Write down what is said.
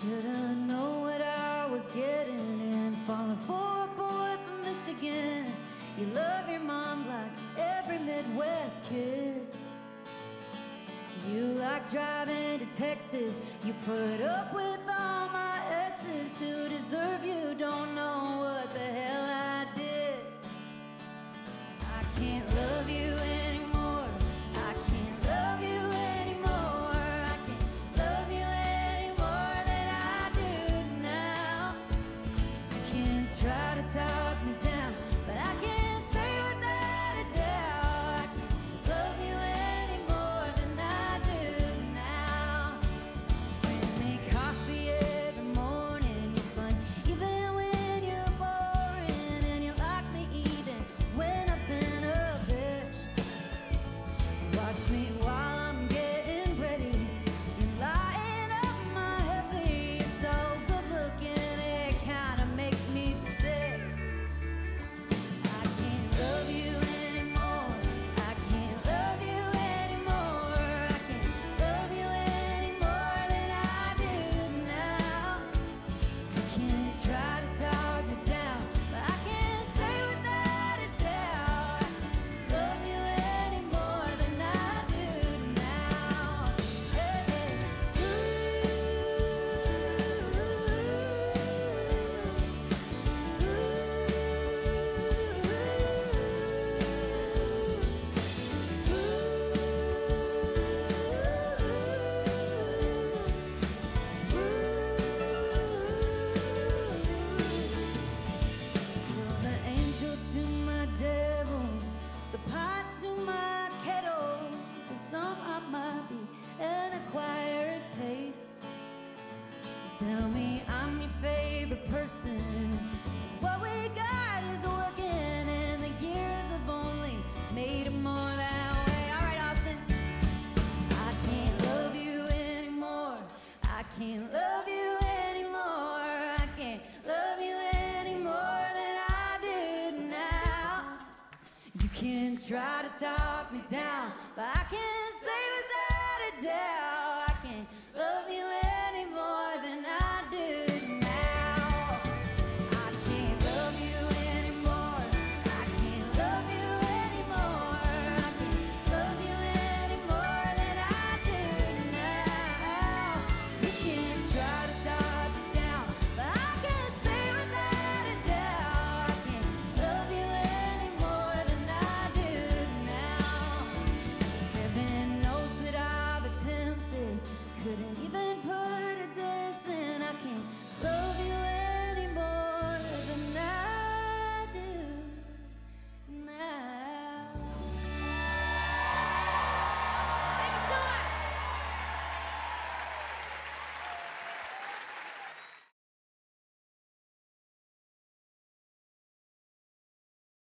Should've known what I was getting in. Falling for a boy from Michigan. You love your mom like every Midwest kid. You like driving to Texas. You put up with all my exes. To deserve you don't know top and down. my kettle, for some I might be an acquired taste. Tell me I'm your favorite person. What we got is working. can try to talk me down, but I can't.